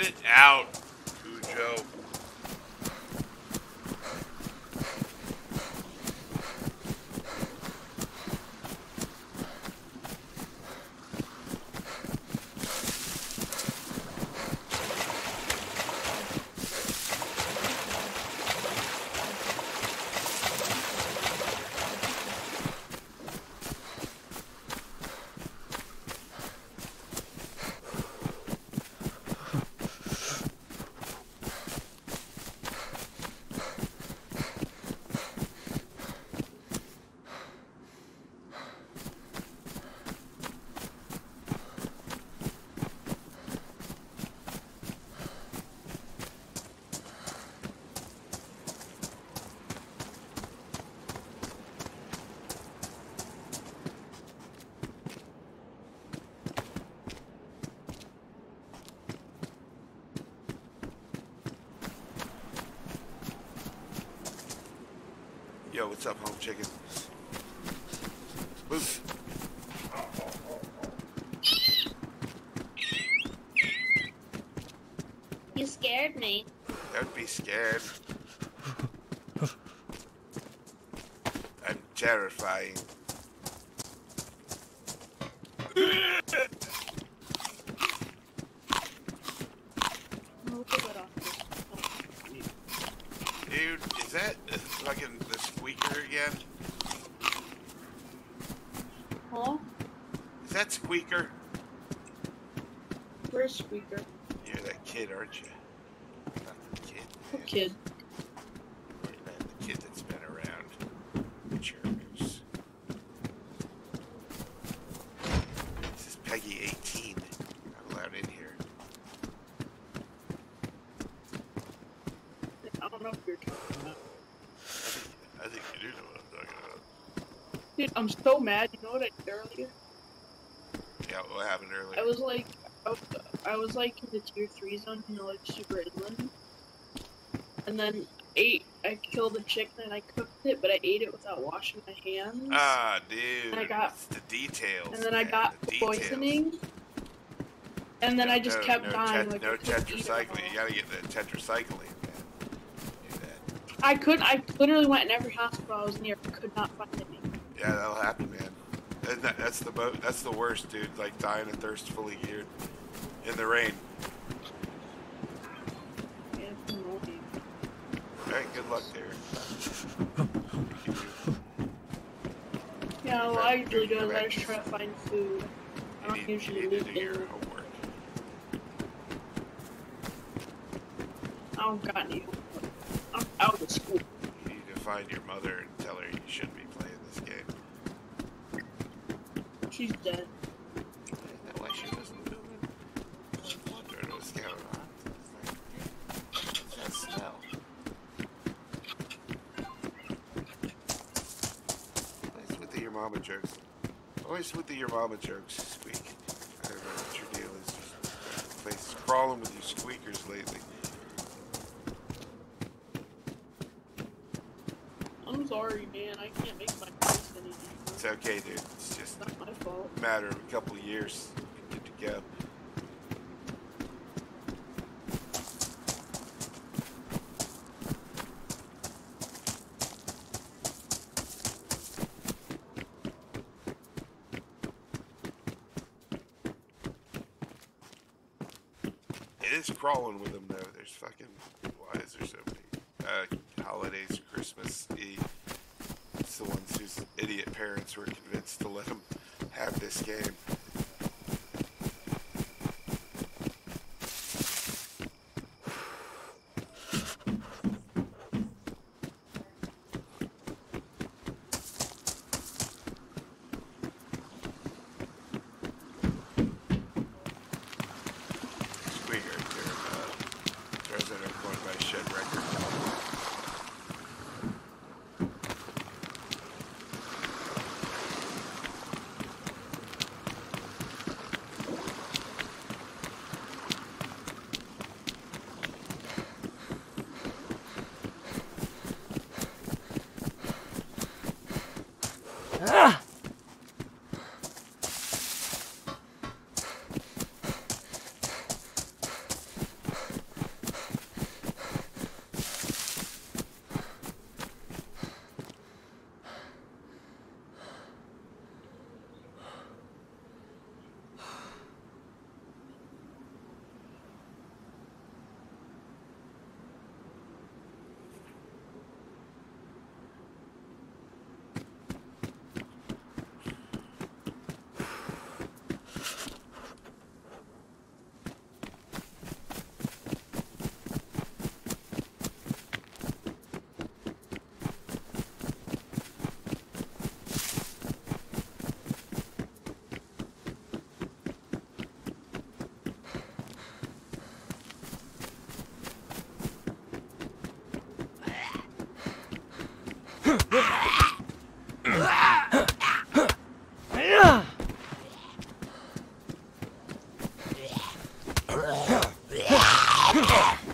it out, what's up, home chicken? Move. You scared me. Don't be scared. I'm terrifying. Dude, is that fucking again? Huh? Is that squeaker? Where's Squeaker? You're that kid, aren't you? Not the kid. What kid? man. The kid that's been around. Jerks. This is PEGI 18. Not allowed in here. I don't know if you're talking about. I think you do know what I'm talking about. Dude, I'm so mad. You know what I did earlier? Yeah, what happened earlier? I was like, I was, I was like in the tier three zone, you know, like super inland. And then ate. I killed a chicken and I cooked it, but I ate it without washing my hands. Ah, dude. I got- it's the details. and then I got the poisoning. And then I just no, kept no dying. tet- like, no I couldn't eat it tetracycline. You gotta get the tetracycline, man. I couldn't. I literally went in every hospital I was near. Could not find any. Yeah, that'll happen, man. That, that- that's the boat. That's the worst, dude. Like dying of thirst, fully geared, in the rain. Yeah. All right, good luck there. Yeah, well, I usually do is I just try to find food. I don't need, usually need to leave do your it. homework. I don't got any. I'm out of school. You need to find your mother and tell her you shouldn't be playing this game. She's dead. That why she wasn't moving? I was wondering what's going on. That smell? Always with the your mama jokes. Always with the your mama jokes, Squeak. I don't know what your deal is. The place is crawling with you squeakers lately. I'm sorry, man. I can't make my voice any It's okay, dude. It's just not my fault. a matter of a couple of years. Good to go. It is crawling with them though. There's fucking why is there so many uh, holidays, Christmas Eve? It's the ones whose idiot parents were convinced to let them have this game. Ha!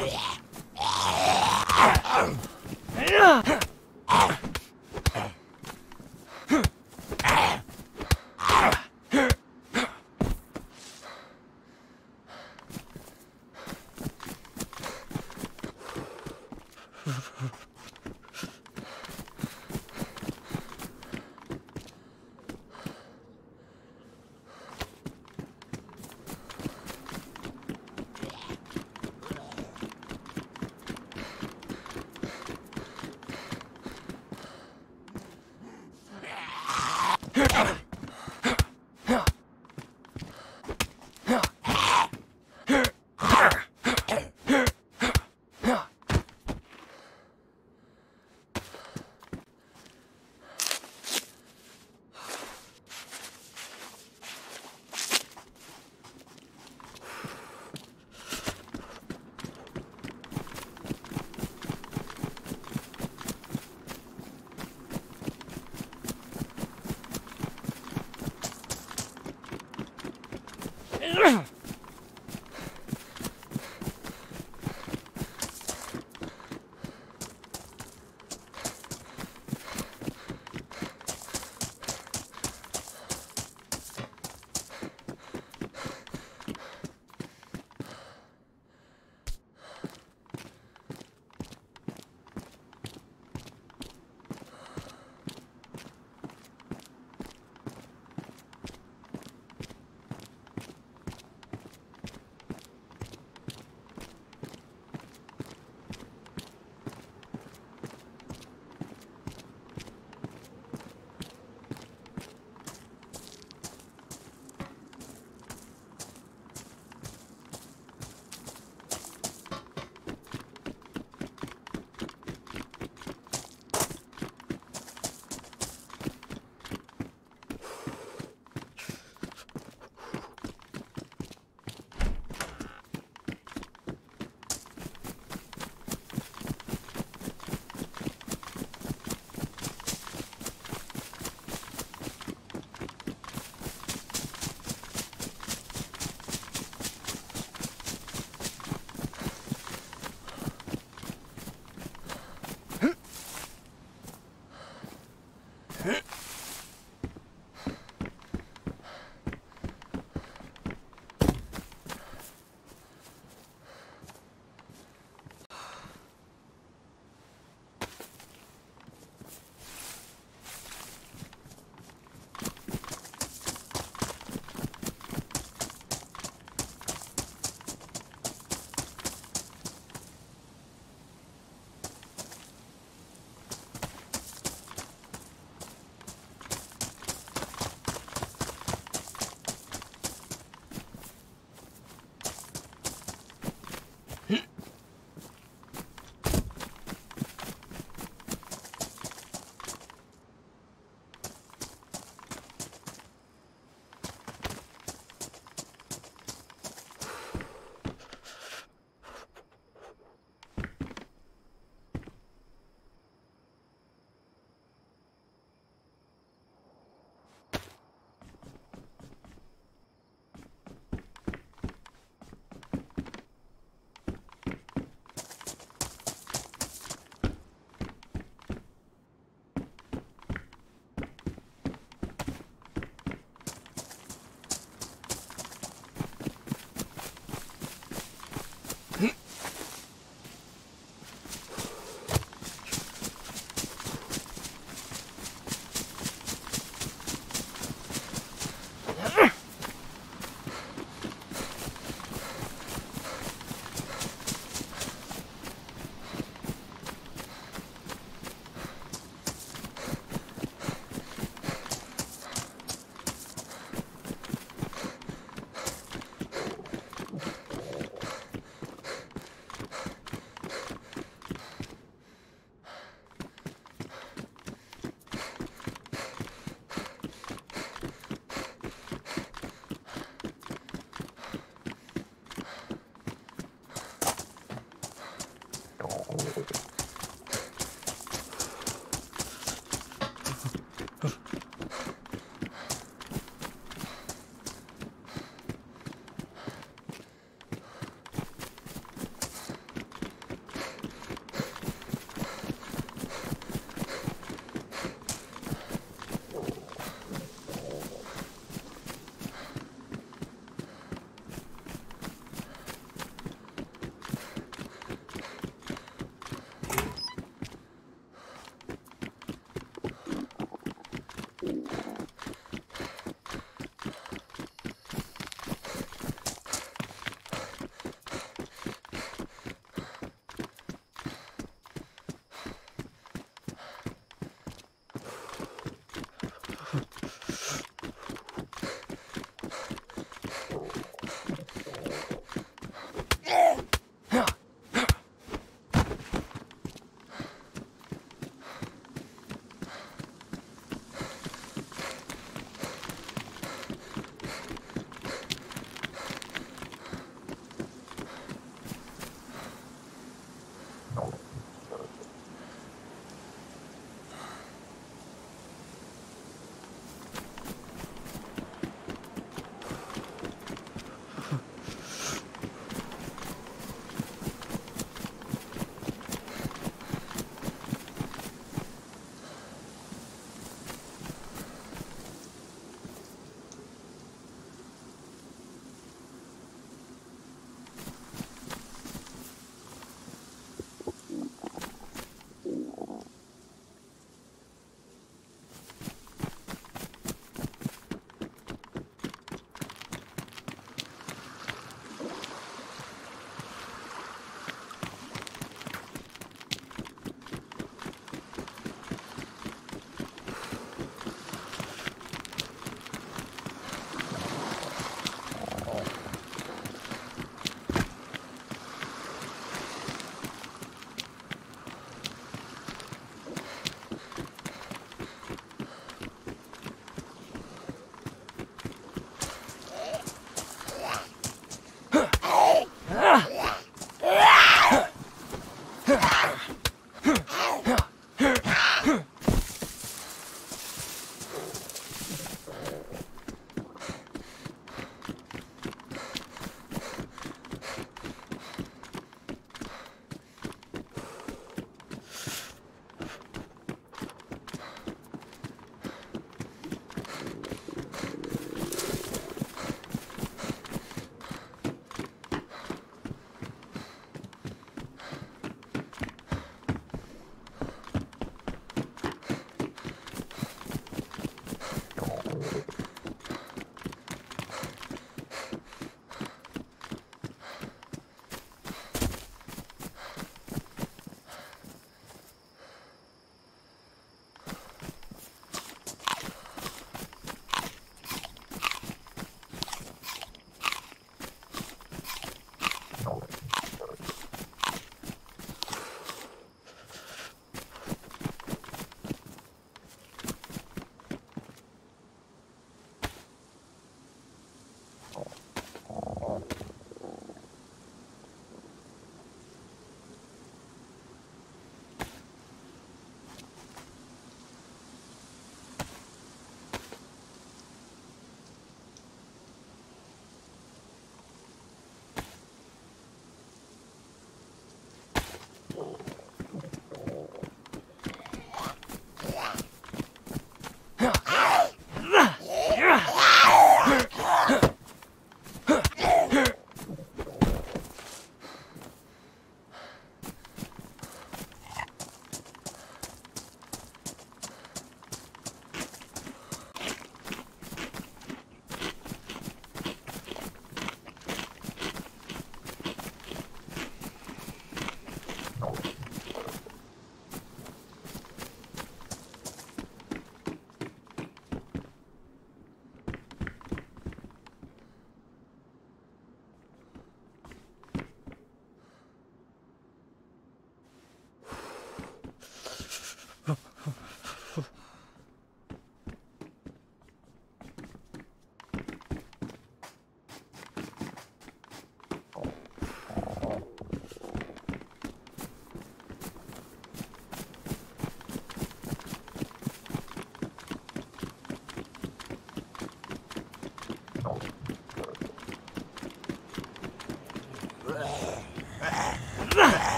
Blech.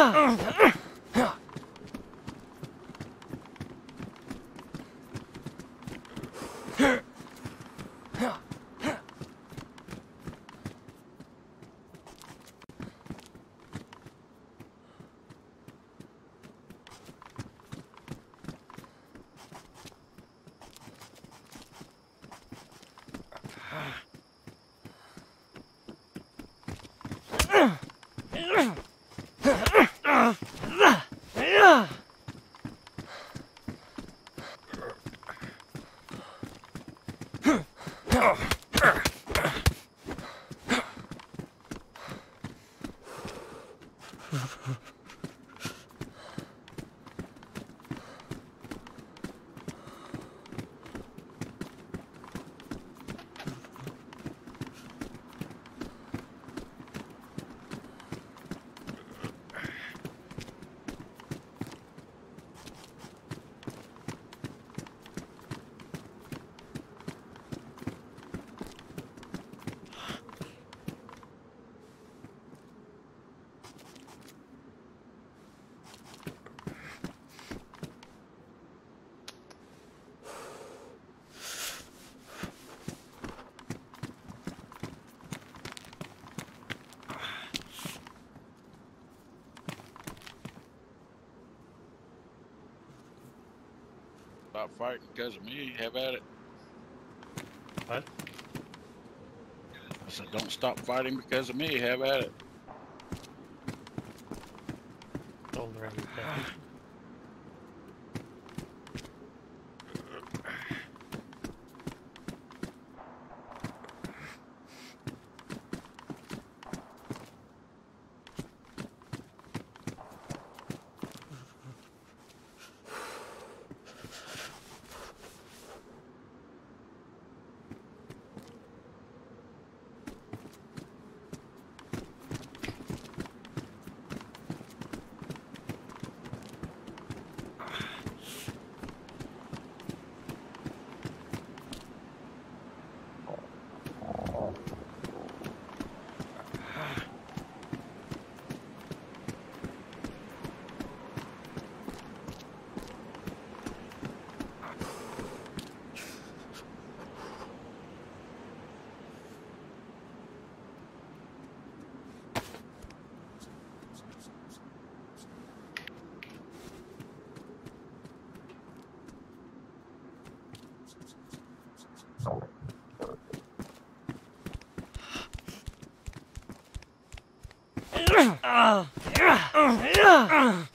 Ugh. Stop fighting because of me. Have at it. What? I said, don't stop fighting because of me. Have at it. Told her every day. Ah!